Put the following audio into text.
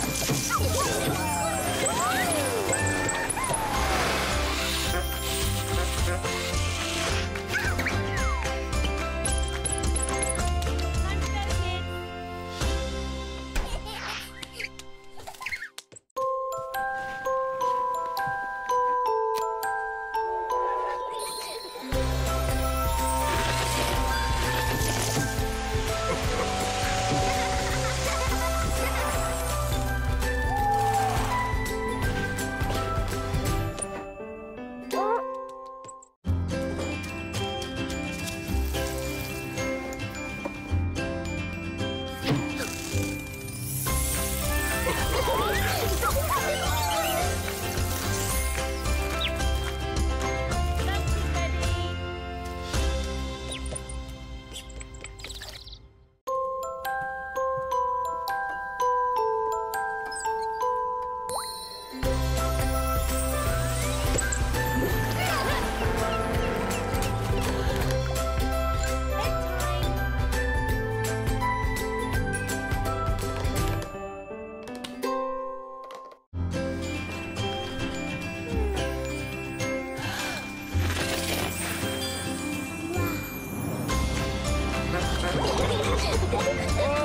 Oh, ¡Oh!